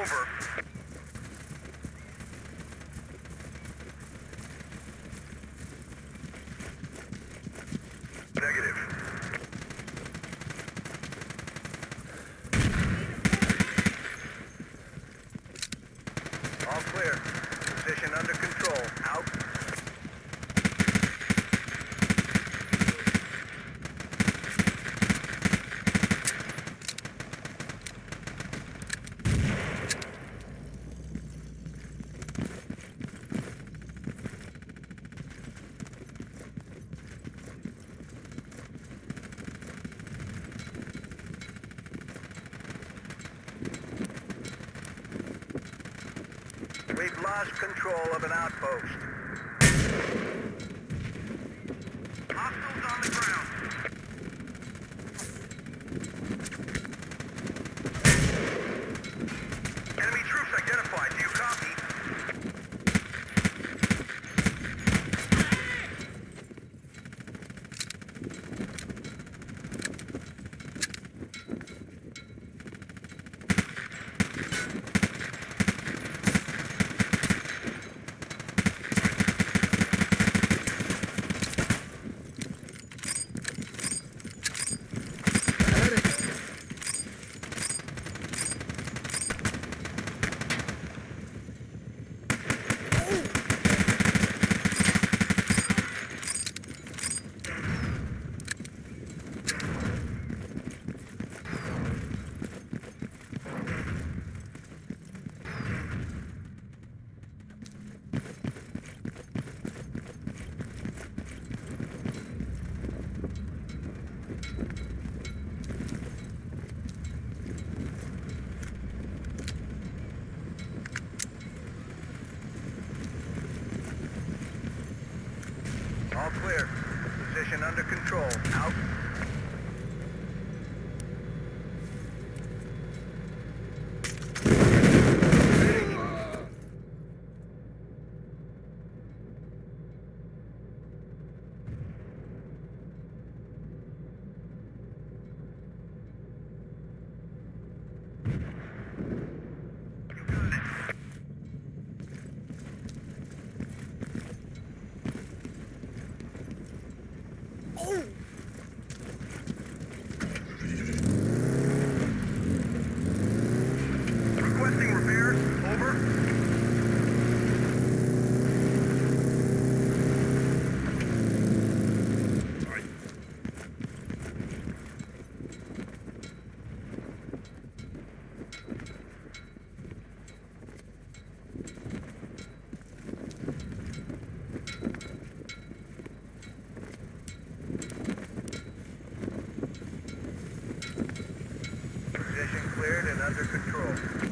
Over. Negative. All clear. Position under control. Out. Lost control of an outpost. Hostiles on the ground. All clear. Position under control. Out. Position